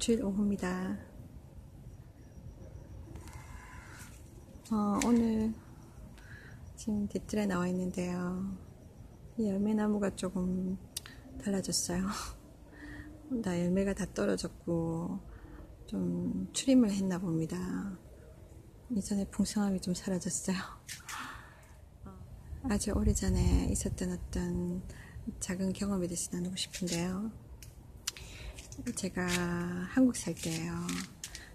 주일 오후입니다. 어, 오늘 지금 뒤뜰에 나와 있는데요. 열매나무가 조금 달라졌어요. 나 열매가 다 떨어졌고 좀 추림을 했나 봅니다. 이전에 풍성함이 좀 사라졌어요. 아주 오래전에 있었던 어떤 작은 경험에 대해서 나누고 싶은데요. 제가 한국 살 때예요.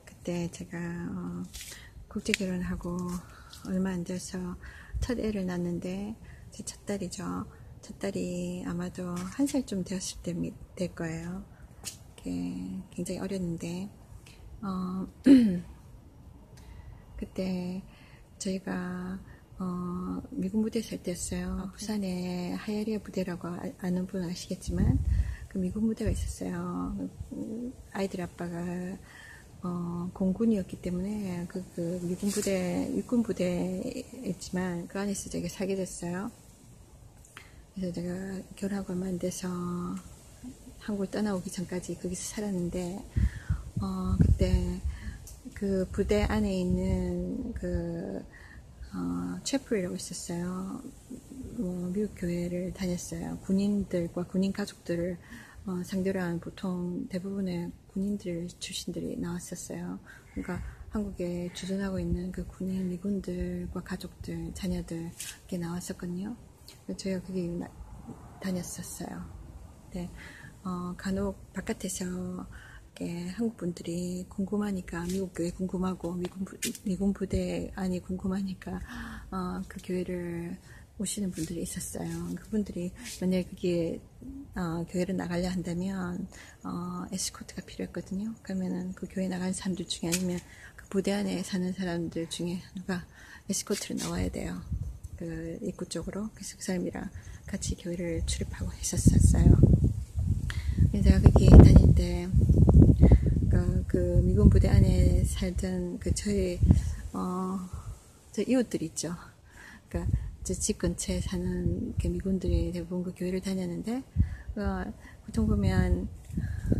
그때 제가 어, 국제 결혼하고 얼마 안 돼서 첫 애를 낳는데 제 첫 딸이죠. 첫 딸이 아마도 한 살쯤 되었을 때 될 거예요. 굉장히 어렸는데 어, 그때 저희가 어, 미국 무대 살 때였어요. 부산에 하야리아 부대라고 아, 는 분은 아시겠지만 그 미국 무대가 있었어요. 아이들 아빠가 어, 공군이었기 때문에 그, 그 미군 부대 육군 부대였지만 그 안에서 제가 살게 됐어요. 그래서 제가 결혼하고 얼마 안 돼서 한국을 떠나오기 전까지 거기서 살았는데 어, 그때 그 부대 안에 있는 그 어, 채플이라고 있었어요. 어, 미국 교회를 다녔어요. 군인들과 군인 가족들을 어, 상대로 한 보통 대부분의 군인들 출신들이 나왔었어요. 그러니까 한국에 주둔하고 있는 그 군인 미군들과 가족들, 자녀들 이렇게 나왔었거든요. 저희가 거기 나, 다녔었어요. 네, 어, 간혹 바깥에서 한국 분들이 궁금하니까 미국 교회 궁금하고 미군, 미군 부대 안이 궁금하니까 어, 그 교회를 오시는 분들이 있었어요. 그분들이 만약에 그게 어, 교회를 나가려 한다면 어, 에스코트가 필요했거든요. 그러면은 그 교회 나가는 사람들 중에 아니면 그 부대 안에 사는 사람들 중에 누가 에스코트를 나와야 돼요. 그 입구 쪽으로. 그래서 그 사람이랑 같이 교회를 출입하고. 그래서 제가 거기 다닐 때, 그, 그 미군 부대 안에 살던 그 저희, 어, 저 이웃들 있죠. 그러니까 집 근처에 사는 미군들이 대부분 그 교회를 다녔는데, 어, 보통 보면,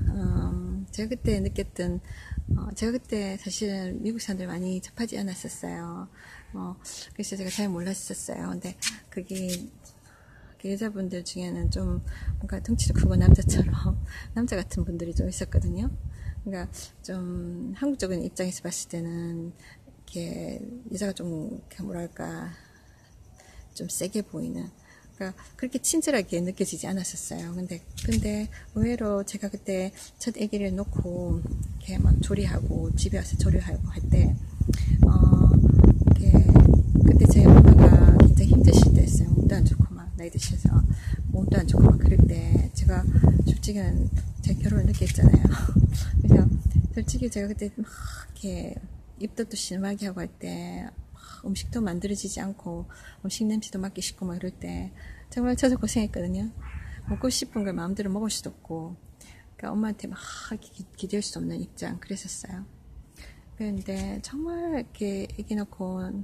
음, 제가 그때 느꼈던, 어, 제가 그때 사실은 미국 사람들 많이 접하지 않았었어요. 어, 그래서 제가 잘 몰랐었어요. 근데 그게 그 여자분들 중에는 좀 뭔가 덩치도 크고 남자처럼 남자 같은 분들이 좀 있었거든요. 그러니까 좀 한국적인 입장에서 봤을 때는 이렇게 여자가 좀 뭐랄까 좀 세게 보이는 그러니까 그렇게 친절하게 느껴지지 않았었어요. 근데 근데 의외로 제가 그때 첫 아기를 놓고 이렇게 막 조리하고 집에 와서 조리하고 할 때 어, 이렇게 그때 제 엄마가 굉장히 힘드실 때였어요. 몸도 안 좋고 막 나이 드셔서 몸도 안 좋고 막 그럴 때 제가 솔직히는 제 결혼을 늦게 했잖아요. 그래서 솔직히 제가 그때 막 이렇게 입덧도 심하게 하고 할 때 음식도 만들어지지 않고 음식 냄새도 맡기 싫고 막 이럴 때 정말 저도 고생했거든요. 먹고 싶은 걸 마음대로 먹을 수도 없고 그러니까 엄마한테 막 기, 대할 수 없는 입장 그랬었어요. 그런데 정말 이렇게 애기 놓고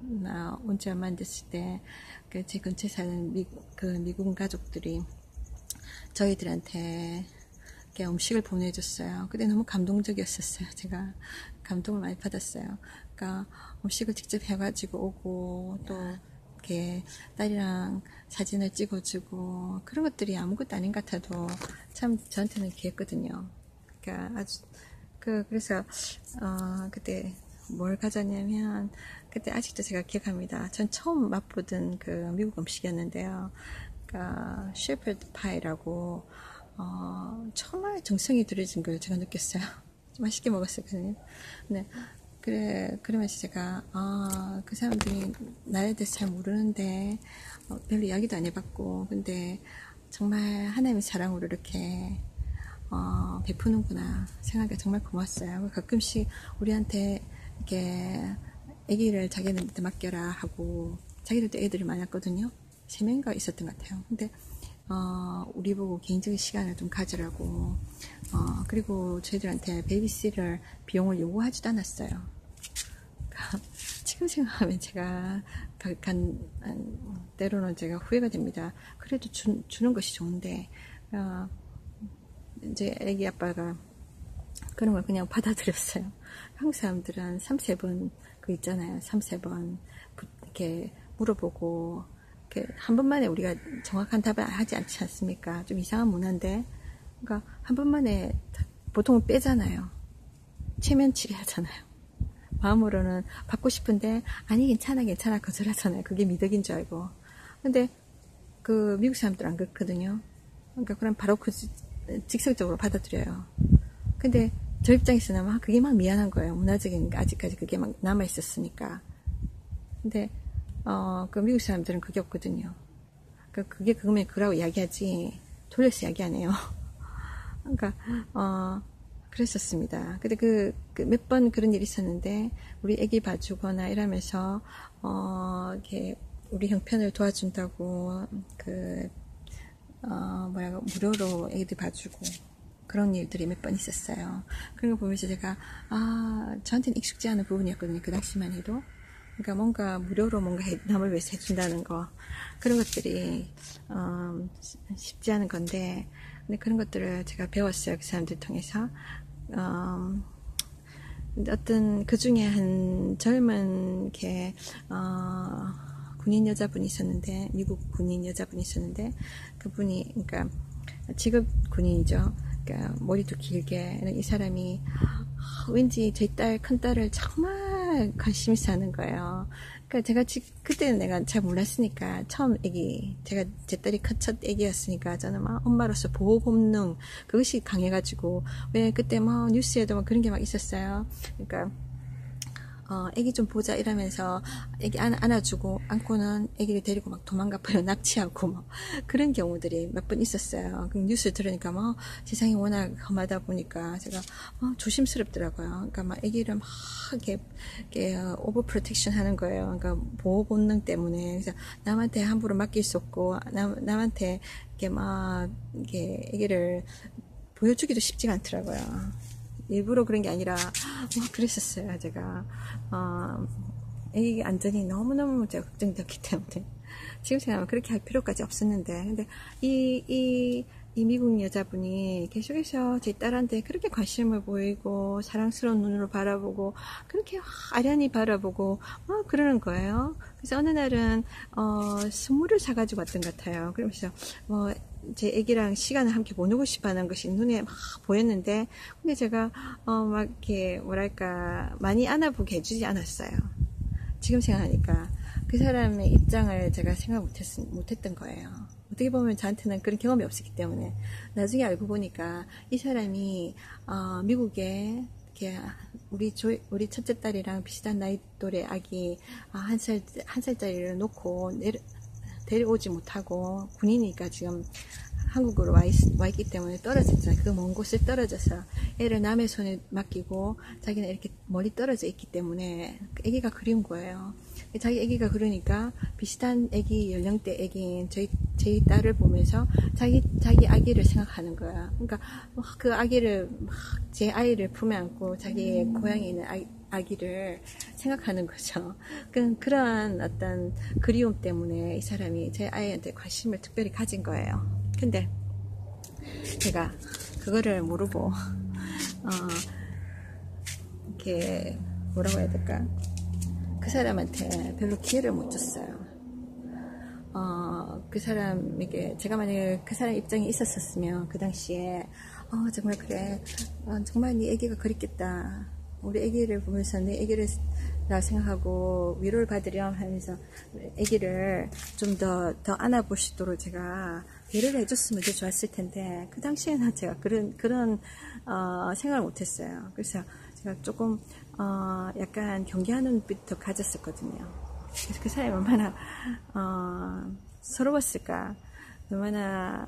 나안 됐을 때제 그 근처에 사는 미, 그 미국 가족들이 저희들한테 음식을 보내줬어요. 그때 너무 감동적이었었어요. 제가 감동을 많이 받았어요. 그러니까 음식을 직접 해가지고 오고 또 이렇게 딸이랑 사진을 찍어주고 그런 것들이 아무것도 아닌 것 같아도 참 저한테는 귀했거든요. 그러니까 아주 그 그래서 어 그때 뭘 가졌냐면 그때 아직도 제가 기억합니다. 전 처음 맛보던 그 미국 음식이었는데요. 그러니까 셰퍼드 파이라고 어, 정말 정성이 들여진 걸 제가 느꼈어요. 맛있게 먹었었거든요. 네. 그래, 그러면서 제가, 아, 그 사람들이 나에 대해서 잘 모르는데, 어, 별로 이야기도 안 해봤고, 근데 정말 하나님의 사랑으로 이렇게, 어, 베푸는구나 생각이 정말 고맙어요. 가끔씩 우리한테 이렇게 아기를 자기네한테 맡겨라 하고, 자기들도 애들이 많았거든요. 세 명인가 있었던 것 같아요. 근데, 어, 우리 보고 개인적인 시간을 좀 가지라고, 어, 그리고 저희들한테 베이비시를 비용을 요구하지도 않았어요. 그러니까 지금 생각하면 제가 간, 때로는 제가 후회가 됩니다. 그래도 주, 주는 것이 좋은데, 어, 이제 애기 아빠가 그런 걸 그냥 받아들였어요. 한국 사람들은 3, 4번 그 있잖아요. 3, 4번 이렇게 물어보고 한 번만에 우리가 정확한 답을 하지 않지 않습니까? 좀 이상한 문화인데 그러니까 한 번만에 보통은 빼잖아요. 체면치레 하잖아요. 마음으로는 받고 싶은데 아니 괜찮아 괜찮아 거절하잖아요. 그게 미덕인 줄 알고. 근데 그 미국 사람들은 안 그렇거든요. 그러니까 그럼 바로 그 직설적으로 받아들여요. 근데 저 입장에서는 막 그게 막 미안한 거예요. 문화적인 아직까지 그게 막 남아 있었으니까. 근데 어 그 미국 사람들은 그게 없거든요. 그 그게 그거면 그라고 이야기하지 돌려서 이야기 안 해요. 그러니까 어 그랬었습니다. 근데 그, 그 몇 번 그런 일이 있었는데 우리 애기 봐주거나 이러면서 어 이렇게 우리 형편을 도와준다고 그 어, 뭐야 무료로 애들 봐주고 그런 일들이 몇 번 있었어요. 그런 거 보면서 제가 아 저한테는 익숙지 않은 부분이었거든요. 그 당시만 해도. 그러니까 뭔가 무료로 뭔가 해, 남을 위해서 해준다는 거 그런 것들이 어, 쉽지 않은 건데 근데 그런 것들을 제가 배웠어요. 그 사람들 통해서 어, 어떤 그 중에 한 젊은 게 어, 군인 여자분이 있었는데 미국 군인 여자분이 있었는데 그분이 그러니까 직업 군인이죠. 그러니까 머리도 길게 이 사람이 왠지 제 딸 큰 딸을 정말 관심 있어 하는 거예요. 그러니까 제가 지, 그때는 내가 잘 몰랐으니까 처음 애기 제가 제 딸이 첫 애기였으니까 저는 막 엄마로서 보호 본능 그것이 강해가지고 왜 그때 뭐 뉴스에도 막 그런 게 막 있었어요. 그러니까 어, 애기 좀 보자 이러면서 애기 안, 안아주고 안고는 애기를 데리고 막 도망가 버려 납치하고 뭐 그런 경우들이 몇 번 있었어요. 그 뉴스 들으니까 뭐 세상이 워낙 험하다 보니까 제가 어, 조심스럽더라고요. 그러니까 막 애기를 막 이렇게, 이렇게 오버 프로텍션 하는 거예요. 그러니까 보호 본능 때문에 그래서 남한테 함부로 맡길 수 없고 남, 남한테 이렇게 막 이렇게 애기를 보여주기도 쉽지가 않더라고요. 일부러 그런 게 아니라 뭐 그랬었어요 제가 어, 애기 안전이 너무너무 제가 걱정되었기 때문에 지금 생각하면 그렇게 할 필요까지 없었는데 근데 이, 이, 이 미국 여자분이 계속해서 제 딸한테 그렇게 관심을 보이고 사랑스러운 눈으로 바라보고 그렇게 아련히 바라보고 어, 그러는 거예요. 그래서 어느 날은 어, 선물을 사가지고 왔던 것 같아요. 그러면서 뭐 제 애기랑 시간을 함께 보내고 싶어 하는 것이 눈에 막 보였는데, 근데 제가, 어, 막, 이렇게, 뭐랄까, 많이 안아보게 해주지 않았어요. 지금 생각하니까. 그 사람의 입장을 제가 생각 못했, 못했던 거예요. 어떻게 보면 저한테는 그런 경험이 없었기 때문에. 나중에 알고 보니까, 이 사람이, 어, 미국에, 이렇게, 우리 조, 우리 첫째 딸이랑 비슷한 나이 또래 아기, 아, 한 살, 한 살짜리를 놓고, 내려, 데려오지 못하고 군이니까 지금 한국으로 와, 있, 와 있기 때문에 떨어졌잖아요. 그 먼 곳에 떨어져서 애를 남의 손에 맡기고 자기는 이렇게 멀리 떨어져 있기 때문에 애기가 그리운 거예요. 자기 애기가 그러니까 비슷한 애기 연령대 애기인 저희 제 딸을 보면서 자기 자기 아기를 생각하는 거야. 그러니까 그 아기를 제 아이를 품에 안고 자기 고향에 있는 아이, 아기를 생각하는 거죠. 그, 그러한 어떤 그리움 때문에 이 사람이 제 아이한테 관심을 특별히 가진 거예요. 근데 제가 그거를 모르고, 어, 이렇게 뭐라고 해야 될까? 그 사람한테 별로 기회를 못 줬어요. 어, 그 사람에게, 제가 만약에 그 사람 입장에 있었었으면, 그 당시에, 어, 정말 그래. 어, 정말 네 애기가 그립겠다. 우리 아기를 보면서 내 아기를 나 생각하고 위로를 받으렴 하면서 아기를 좀 더더 안아볼 수 있도록 제가 배려를 해줬으면 더 좋았을 텐데 그 당시에는 제가 그런 그런 어, 생각을 못했어요. 그래서 제가 조금 어, 약간 경계하는 눈빛도 가졌었거든요. 그래서 그 사람이 얼마나 어, 서러웠을까, 얼마나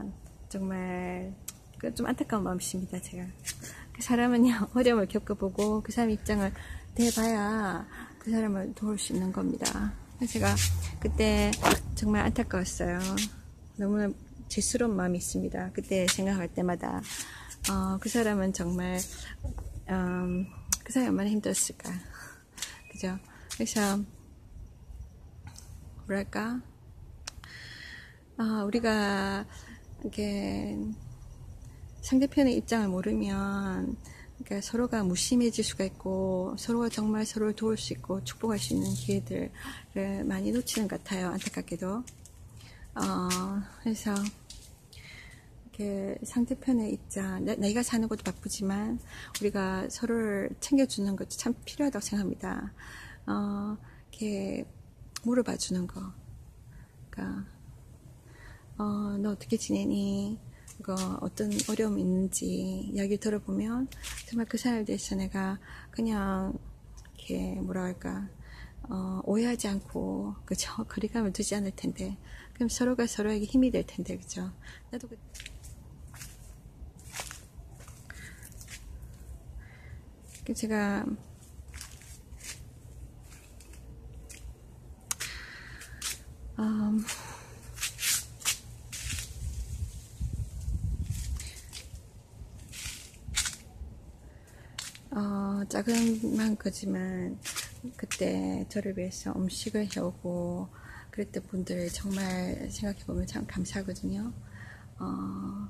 정말 그좀 안타까운 마음이십니다. 제가. 그 사람은요 어려움을 겪어보고 그 사람 입장을 대봐야 그 사람을 도울 수 있는 겁니다. 제가 그때 정말 안타까웠어요. 너무 죄스러운 마음이 있습니다. 그때 생각할 때마다 어, 그 사람은 정말 음, 그 사람이 얼마나 힘들었을까. 그죠? 그래서 뭐랄까 아, 우리가 이렇게 상대편의 입장을 모르면 그러니까 서로가 무심해질 수가 있고 서로가 정말 서로를 도울 수 있고 축복할 수 있는 기회들을 많이 놓치는 것 같아요. 안타깝게도. 어, 그래서 이렇게 상대편의 입장, 내가 사는 것도 바쁘지만 우리가 서로를 챙겨주는 것도 참 필요하다고 생각합니다. 어, 이렇게 물어봐 주는 거. 그러니까 어, 너 어떻게 지내니? 그 어떤 어려움이 있는지 이야기 들어보면 정말 그 사람에 대해서 내가 그냥 이렇게 뭐라 할까? 어, 오해하지 않고 그죠? 거리감을 두지 않을 텐데. 그럼 서로가 서로에게 힘이 될 텐데 그죠? 나도 그... 제가 음, 어, 작은 만 거지만 그때 저를 위해서 음식을 해오고 그랬던 분들 정말 생각해보면 참 감사하거든요. 어,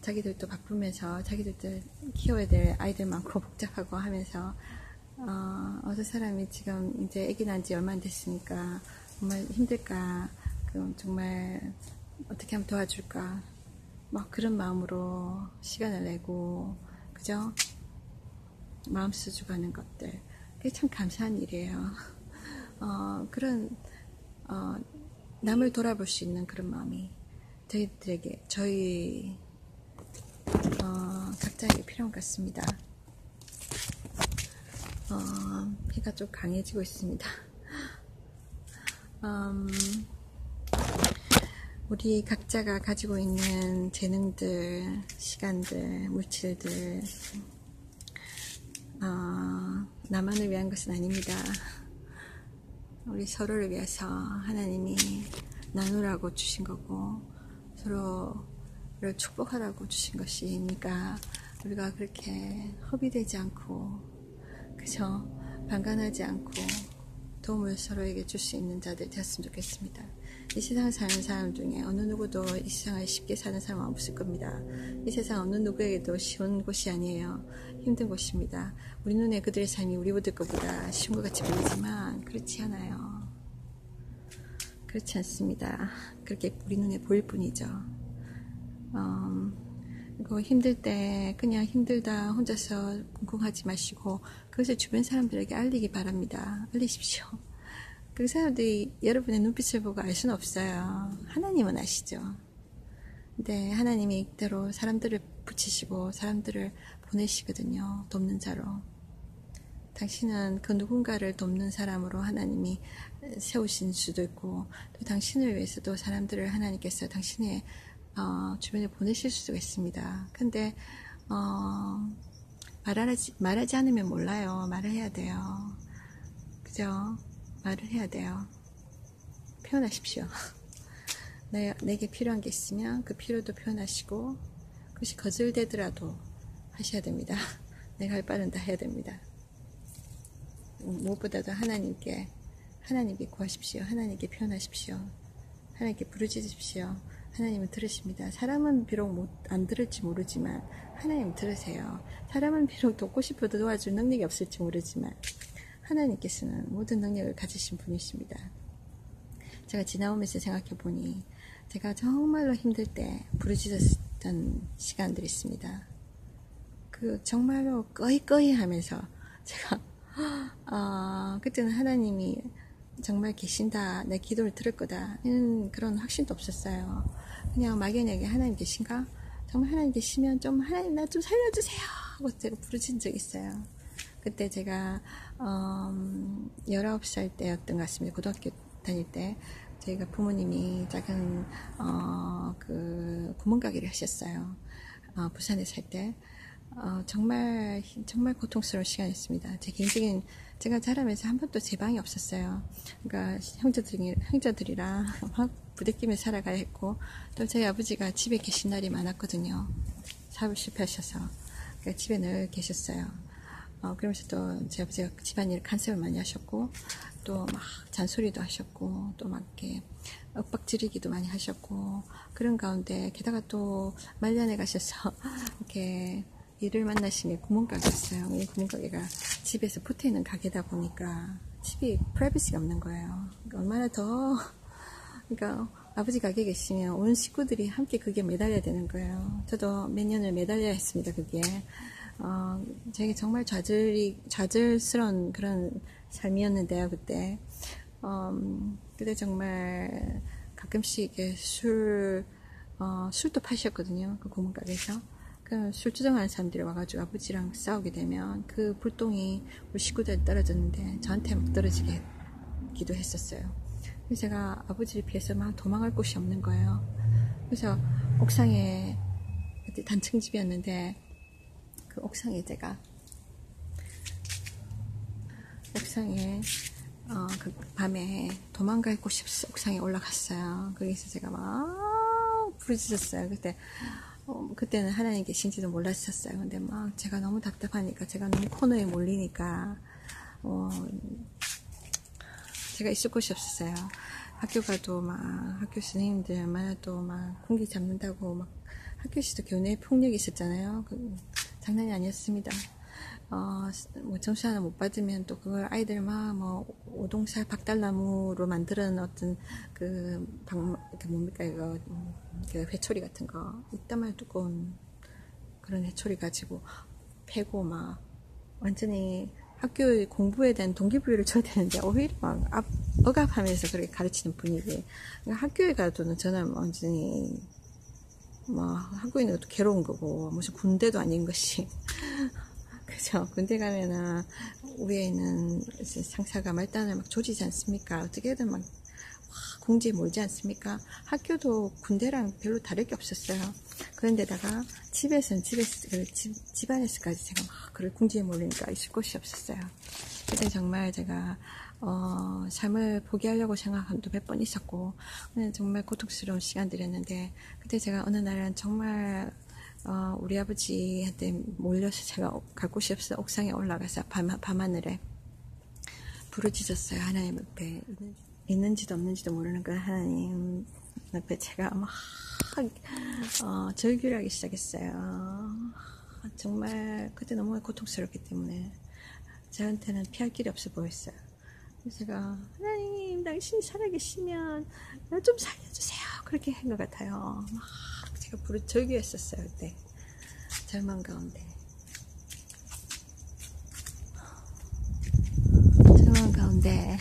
자기들도 바쁘면서 자기들도 키워야 될 아이들 많고 복잡하고 하면서 어, 어느 사람이 지금 이제 아기 난 지 얼마 안 됐으니까 정말 힘들까 그럼 정말 어떻게 하면 도와줄까 막 그런 마음으로 시간을 내고 그죠? 마음 쓰주고 하는 것들 그게 참 감사한 일이에요. 어, 그런 어, 남을 돌아볼 수 있는 그런 마음이 저희들에게 저희 어, 각자에게 필요한 것 같습니다. 어, 해가 좀 강해지고 있습니다. 음, 우리 각자가 가지고 있는 재능들, 시간들, 물질들, 어, 나만을 위한 것은 아닙니다. 우리 서로를 위해서 하나님이 나누라고 주신 거고 서로를 축복하라고 주신 것이니까 우리가 그렇게 허비되지 않고 그저 방관하지 않고 도움을 서로에게 줄 수 있는 자들 되었으면 좋겠습니다. 이 세상 사는 사람 중에 어느 누구도 이 세상을 쉽게 사는 사람은 없을 겁니다. 이 세상 어느 누구에게도 쉬운 곳이 아니에요. 힘든 곳입니다. 우리 눈에 그들의 삶이 우리 모두 것보다 쉬운 것 같이 보이지만 그렇지 않아요. 그렇지 않습니다. 그렇게 우리 눈에 보일 뿐이죠. 음, 이거 힘들 때 그냥 힘들다 혼자서 쿵쿵하지 마시고 그것을 주변 사람들에게 알리기 바랍니다. 알리십시오. 그 사람들이 여러분의 눈빛을 보고 알 수는 없어요. 하나님은 아시죠. 네, 하나님이 이대로 사람들을 붙이시고 사람들을 보내시거든요. 돕는 자로. 당신은 그 누군가를 돕는 사람으로 하나님이 세우신 수도 있고 또 당신을 위해서도 사람들을 하나님께서 당신의 어, 주변에 보내실 수도 있습니다. 근데 어, 말하지, 말하지 않으면 몰라요. 말을 해야 돼요. 그죠? 말을 해야 돼요. 표현하십시오. 내, 내게 필요한 게 있으면 그 필요도 표현하시고 그것이 거절되더라도 하셔야 됩니다. 내가 할 바는 다 해야 됩니다. 무엇보다도 하나님께 하나님께 구하십시오. 하나님께 표현하십시오. 하나님께 부르짖으십시오. 하나님은 들으십니다. 사람은 비록 못, 안 들을지 모르지만 하나님 들으세요. 사람은 비록 돕고 싶어도 도와줄 능력이 없을지 모르지만 하나님께서는 모든 능력을 가지신 분이십니다. 제가 지나오면서 생각해 보니 제가 정말로 힘들 때 부르짖었던 시간들이 있습니다. 그 정말로 꺼이꺼이 하면서 제가 어, 그때는 하나님이 정말 계신다 내 기도를 들을 거다 이런 그런 확신도 없었어요. 그냥 막연하게 하나님 계신가? 정말 하나님 계시면 좀 하나님 나 좀 살려주세요 하고 제가 부르짖은 적이 있어요. 그때 제가 음, 19살 때였던 것 같습니다. 고등학교 다닐 때 저희가 부모님이 작은 어, 그 구멍가게를 하셨어요. 어, 부산에 살 때. 어, 정말 정말 고통스러운 시간이었습니다. 제 개인적인 제가 자라면서 한 번도 제 방이 없었어요. 그러니까 형제들이 형제들이랑 막 부대끼며 살아가야 했고 또 저희 아버지가 집에 계신 날이 많았거든요. 사업을 실패하셔서 그러니까 집에 늘 계셨어요. 어, 그러면서 또제 아버지가 집안일 간섭을 많이 하셨고 또 막 잔소리도 하셨고 또 막 이렇게 윽박지르기도 많이 하셨고 그런 가운데 게다가 또 말년에 가셔서 이렇게 일을 만나신 게 구멍가게였어요. 이 구멍가게가 집에서 붙어 있는 가게다 보니까 집이 프라이버시가 없는 거예요. 그러니까 얼마나 더 그러니까 아버지 가게 계시면 온 식구들이 함께 그게 매달려야 되는 거예요. 저도 몇 년을 매달려야 했습니다. 그게 어, 되게 정말 좌절이 좌절스러운 그런 삶이었는데요 그때. 음, 그때 정말 가끔씩 술 어, 술도 파셨거든요. 그 고문가게에서. 그 술주정하는 사람들이 와가지고 아버지랑 싸우게 되면 그 불똥이 우리 식구들 떨어졌는데 저한테 막 떨어지게 기도 했었어요. 그래서 제가 아버지를 피해서 막 도망갈 곳이 없는 거예요. 그래서 옥상에 단층집이었는데 그 옥상에 제가 옥상에 어, 그 밤에 도망갈 곳이 없어 옥상에 올라갔어요. 거기서 제가 막 부르짖었어요. 그때 어, 그때는 하나님 계신지도 몰랐었어요. 근데 막 제가 너무 답답하니까 제가 너무 코너에 몰리니까 어, 제가 있을 곳이 없었어요. 학교 가도 막 학교 선생님들 얼마나 또 막 공기 잡는다고 막 학교에서도 교내 폭력이 있었잖아요. 그, 장난이 아니었습니다. 어, 뭐 점수 하나 못 받으면 또 그걸 아이들 막뭐 오동살 박달나무로 만드는 어떤 그 박, 그 뭡니까 이거 그 회초리 같은 거 이따말 두꺼운 그런 회초리 가지고 패고 막 완전히 학교 공부에 대한 동기부여를 줘야 되는데 오히려 막 앞, 억압하면서 그렇게 가르치는 분위기. 그러니까 학교에 가도는 저는 완전히 뭐 하고 있는 것도 괴로운 거고 무슨 군대도 아닌 것이 그죠 군대 가면은 위에 있는 상사가 말단을 막 조지지 않습니까 어떻게든 막 공지에 몰지 않습니까? 학교도 군대랑 별로 다를 게 없었어요. 그런데다가 집에서는 집에서, 그 집, 집안에서까지 제가 막 그걸 궁지에 몰리니까 있을 곳이 없었어요. 그때 정말 제가, 어, 삶을 포기하려고 생각한 도몇 번 있었고, 정말 고통스러운 시간들이었는데, 그때 제가 어느 날은 정말, 어, 우리 아버지한테 몰려서 제가 갈 곳이 없어 옥상에 올라가서 밤, 밤하늘에 부르짖었어요. 하나님 앞에. 있는지도 없는지도 모르는 그 하나님 앞에 제가 막 어, 절규를 하기 시작했어요. 정말 그때 너무 고통스럽기 때문에 저한테는 피할 길이 없어 보였어요. 제가 하나님 당신이 살아계시면 나좀 살려주세요. 그렇게 한 것 같아요. 막 제가 부르 절규했었어요 그때 절망 가운데 절망 가운데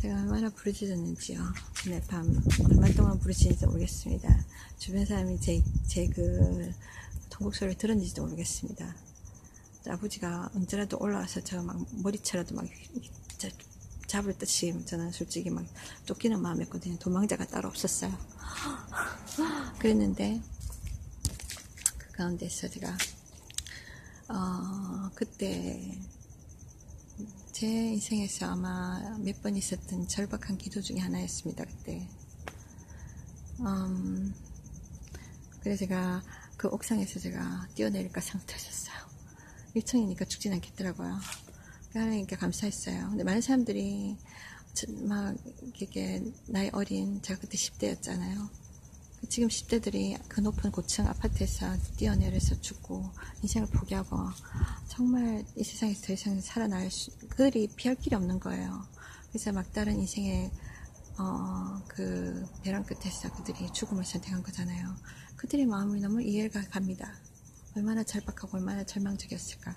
제가 얼마나 부르짖었는지요. 오늘 밤 얼마 동안 부르짖는지 모르겠습니다. 주변 사람이 제, 제 그, 통곡 소리를 들었는지도 모르겠습니다. 아버지가 언제라도 올라와서 저막 머리채라도 막 잡을 듯이 저는 솔직히 막 쫓기는 마음이었거든요. 도망자가 따로 없었어요. 그랬는데 그 가운데서 제가 어, 그때 제 인생에서 아마 몇 번 있었던 절박한 기도 중에 하나였습니다. 그때. 음, 그래서 제가 그 옥상에서 제가 뛰어내릴까 생각했었어요. 1층이니까 죽진 않겠더라고요. 하나님께 감사했어요. 근데 많은 사람들이 막 이렇게 나이 어린 제가 그때 10대였잖아요. 지금 10대들이 그 높은 고층 아파트에서 뛰어내려서 죽고 인생을 포기하고 정말 이 세상에서 더 이상 살아날 수, 그들이 피할 길이 없는 거예요. 그래서 막다른 인생의 어, 그 벼랑 끝에서 그들이 죽음을 선택한 거잖아요. 그들의 마음이 너무 이해가 갑니다. 얼마나 절박하고 얼마나 절망적이었을까.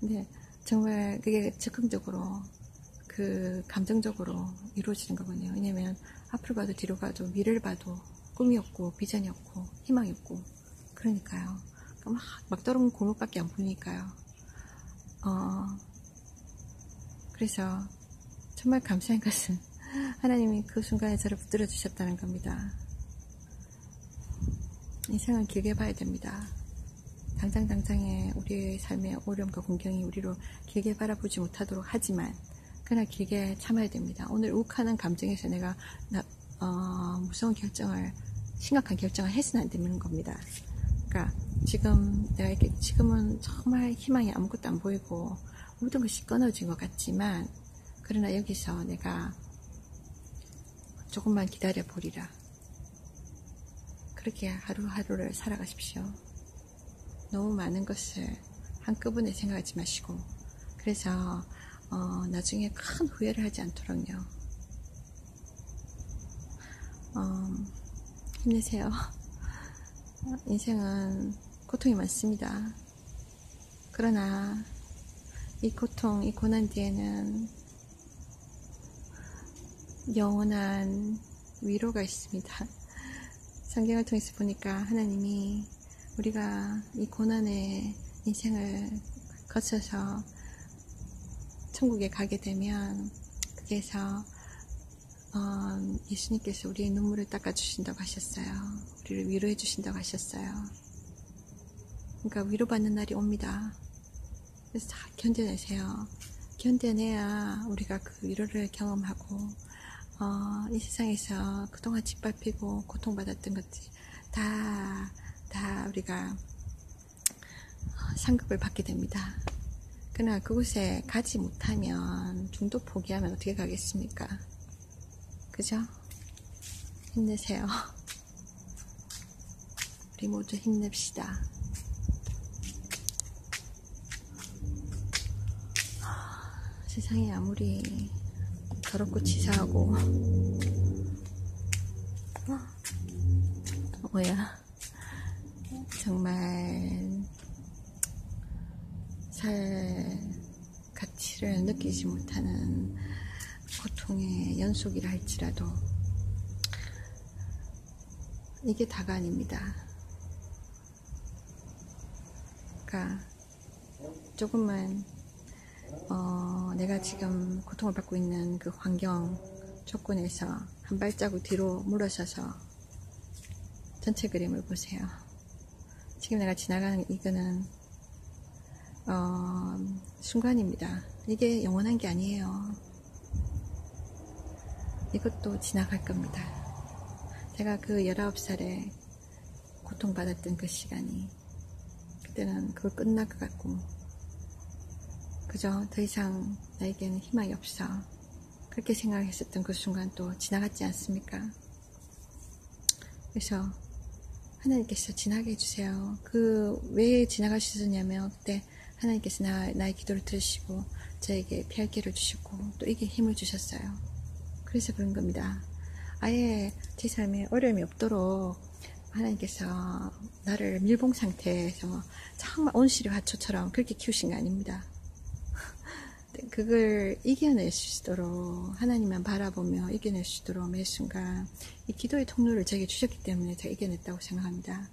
근데 정말 그게 즉흥적으로 그 감정적으로 이루어지는 거거든요. 왜냐면 앞으로 가도 뒤로 가도 미래를 봐도 꿈이 없고 비전이 없고 희망이 없고 그러니까요. 막, 막 떨어온 골목밖에 안 보이니까요. 어, 그래서 정말 감사한 것은 하나님이 그 순간에 저를 붙들어 주셨다는 겁니다. 인생은 길게 봐야 됩니다. 당장 당장의 우리의 삶의 어려움과 공경이 우리로 길게 바라보지 못하도록 하지만 그러나 길게 참아야 됩니다. 오늘 욱하는 감정에서 내가 나, 어, 무서운 결정을 심각한 결정을 해서는 안 되는 겁니다. 그러니까 지금 내가 이렇게 지금은 정말 희망이 아무것도 안 보이고 모든 것이 끊어진 것 같지만 그러나 여기서 내가 조금만 기다려 보리라. 그렇게 하루하루를 살아가십시오. 너무 많은 것을 한꺼번에 생각하지 마시고 그래서 어, 나중에 큰 후회를 하지 않도록요. 어, 힘내세요. 인생은 고통이 많습니다. 그러나 이 고통, 이 고난 뒤에는 영원한 위로가 있습니다. 성경을 통해서 보니까 하나님이 우리가 이 고난의 인생을 거쳐서 천국에 가게 되면 거기에서 어, 예수님께서 우리의 눈물을 닦아주신다고 하셨어요. 우리를 위로해 주신다고 하셨어요. 그러니까 위로받는 날이 옵니다. 그래서 다 견뎌내세요. 견뎌내야 우리가 그 위로를 경험하고 어, 이 세상에서 그동안 짓밟히고 고통받았던 것들 다, 다 우리가 상급을 받게 됩니다. 그러나 그곳에 가지 못하면 중도 포기하면 어떻게 가겠습니까? 그죠? 힘내세요. 우리 모두 힘냅시다. 세상이 아무리 더럽고 치사하고 어, 뭐야 정말 살 가치를 느끼지 못하는 고통의 연속이라 할지라도 이게 다가 아닙니다. 그러니까 조금만 어, 내가 지금 고통을 받고 있는 그 환경 조건에서 한 발자국 뒤로 물러서서 전체 그림을 보세요. 지금 내가 지나가는 이거는 어, 순간입니다. 이게 영원한 게 아니에요. 이것도 지나갈 겁니다. 제가 그 19살에 고통받았던 그 시간이 그때는 그걸 끝날 것 같고 그저 더 이상 나에게는 희망이 없어 그렇게 생각했었던 그 순간 또 지나갔지 않습니까? 그래서 하나님께서 지나게 해주세요. 그 왜 지나가시냐면 그때 하나님께서 나, 나의 기도를 들으시고 저에게 피할 길을 주셨고 또 이게 힘을 주셨어요. 그래서 그런 겁니다. 아예 제 삶에 어려움이 없도록 하나님께서 나를 밀봉 상태에서 정말 온실의 화초처럼 그렇게 키우신 거 아닙니다. 그걸 있도록 하나님만 바라보며 이겨낼 수 있도록 매 순간 이 기도의 통로를 제게 주셨기 때문에 제가 이겨냈다고 생각합니다.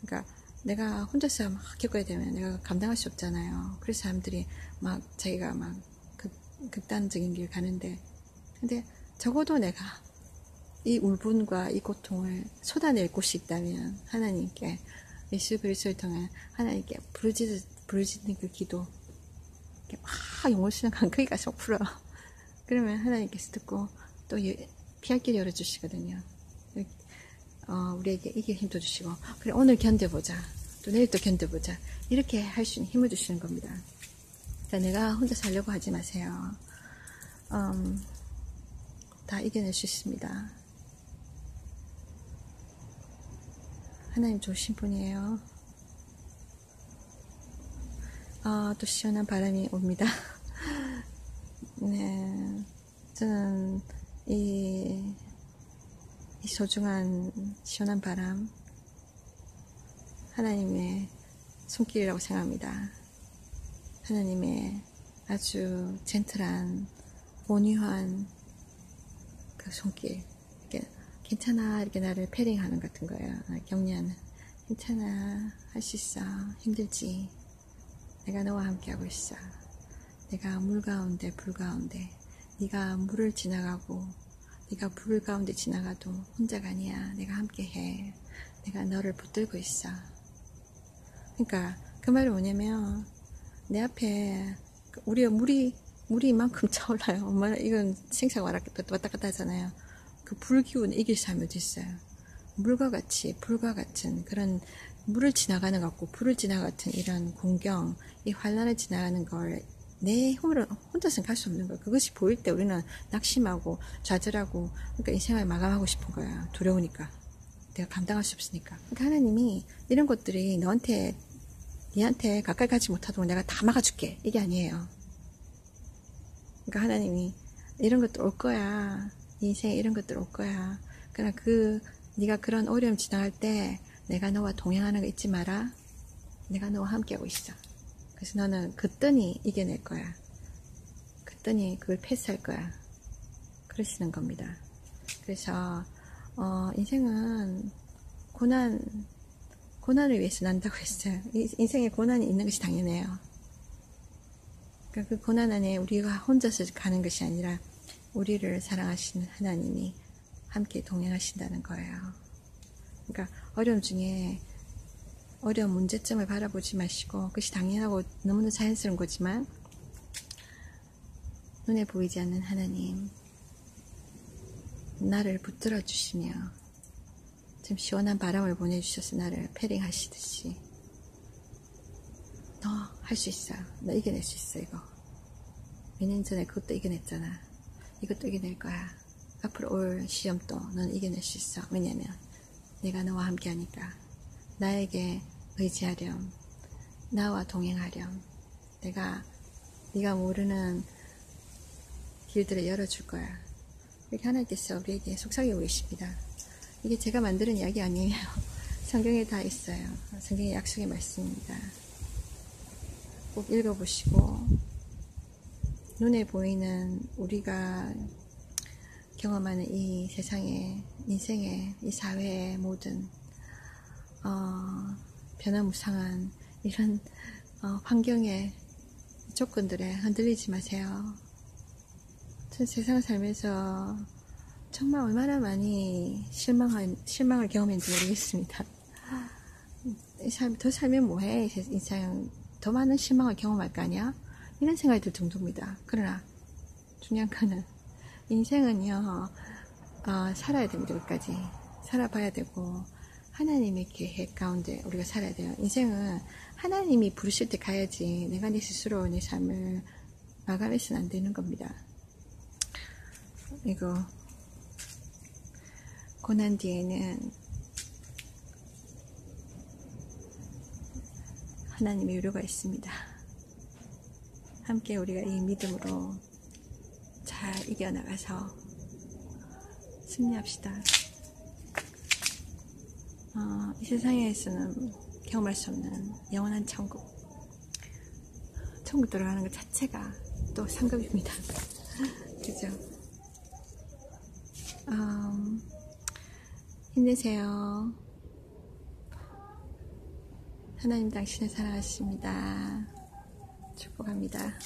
그러니까 내가 혼자서 막 겪어야 되면 내가 감당할 수 없잖아요. 그래서 사람들이 막 자기가 막 극, 극단적인 길 가는데 근데 적어도 내가 이 울분과 이 고통을 쏟아낼 곳이 있다면 하나님께 예수 그리스도를 통해 하나님께 부르짖, 부르짖는 그 기도 막 용을 쓰는 거기 가서 풀어. 그러면 하나님께서 듣고 또 피할 길 열어주시거든요. 어, 우리에게 이게 힘도 주시고. 그래 오늘 견뎌보자. 또 내일 또 견뎌보자. 이렇게 할 수 있는 힘을 주시는 겁니다. 그러니까 내가 혼자 살려고 하지 마세요. 음, 다 이겨낼 수 있습니다. 하나님 좋으신 분이에요 아, 또 시원한 바람이 옵니다. 네. 저는 이, 이 소중한 시원한 바람 하나님의 손길이라고 생각합니다. 하나님의 아주 젠틀한 온유한 그 손길. 이렇게 괜찮아 이렇게 나를 패링하는 같은 거예요. 격려하는. 괜찮아 할 수 있어 힘들지 내가 너와 함께하고 있어 내가 물 가운데 불 가운데 네가 물을 지나가고 네가 불 가운데 지나가도 혼자가 아니야 내가 함께해 내가 너를 붙들고 있어 그러니까 그 말이 뭐냐면 내 앞에 우리가 물이 물이 이만큼 차올라요. 엄마 이건 생사가 왔다 갔다 하잖아요. 그 불기운 이길 삶이 어디 있어요? 물과 같이 불과 같은 그런 물을 지나가는 것 같고 불을 지나가는 이런 공경, 이 환란을 지나가는 걸 내 혼자서는 갈수 없는 거야. 그것이 보일 때 우리는 낙심하고 좌절하고 그러니까 이 생활을 마감하고 싶은 거야. 두려우니까. 내가 감당할 수 없으니까. 그러니까 하나님이 이런 것들이 너한테 니한테 가까이 가지 못하도록 내가 다 막아줄게. 이게 아니에요. 그러니까 하나님이 이런 것들 올 거야. 네 인생에 이런 것들 올 거야. 그러나 그 네가 그런 어려움 지나갈 때 내가 너와 동행하는 거 잊지 마라. 내가 너와 함께하고 있어. 그래서 너는 그떠니 이겨낼 거야. 그떠니 그걸 패스할 거야. 그러시는 겁니다. 그래서 어, 인생은 고난 고난을 위해서 난다고 했어요. 인생에 고난이 있는 것이 당연해요. 그러니까 그 고난 안에 우리가 혼자서 가는 것이 아니라 우리를 사랑하시는 하나님이 함께 동행하신다는 거예요. 그러니까 어려움 중에 어려운 문제점을 바라보지 마시고 그것이 당연하고 너무나 자연스러운 거지만 눈에 보이지 않는 하나님 나를 붙들어 주시며 좀 시원한 바람을 보내주셔서 나를 패링하시듯이 너 할 수 있어. 너 이겨낼 수 있어 이거. 몇 년 전에 그것도 이겨냈잖아. 이것도 이겨낼 거야. 앞으로 올 시험도 넌 이겨낼 수 있어. 왜냐면 내가 너와 함께 하니까 나에게 의지하렴. 나와 동행하렴. 내가 네가 모르는 길들을 열어줄 거야. 이렇게 하나님께서 우리에게 속삭이고 계십니다. 이게 제가 만드는 이야기 아니에요. 성경에 다 있어요. 성경의 약속의 말씀입니다. 꼭 읽어보시고 눈에 보이는 우리가 경험하는 이 세상의 인생의 이 사회의 모든 어, 변화무쌍한 이런 어, 환경의 조건들에 흔들리지 마세요. 전 세상을 살면서 정말 얼마나 많이 실망한, 실망을 경험했는지 모르겠습니다. 더 살면 뭐해? 인생 더 많은 실망을 경험할 거 아니야? 이런 생각이 들 정도입니다. 그러나 중요한 거는 인생은요 어, 살아야 됩니다. 여기까지 살아봐야 되고 하나님의 계획 가운데 우리가 살아야 돼요. 인생은 하나님이 부르실 때 가야지 내가 내 스스로 내 삶을 마감해서는 안 되는 겁니다. 이거 고난 뒤에는 하나님의 위로가 있습니다. 함께 우리가 이 믿음으로 잘 이겨나가서 승리합시다. 어, 이 세상에서는 경험할 수 없는 영원한 천국. 천국 들어가는 것 자체가 또 상급입니다. 그죠? 음, 힘내세요. 하나님 당신을 사랑하십니다. 축복합니다.